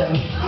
Yeah.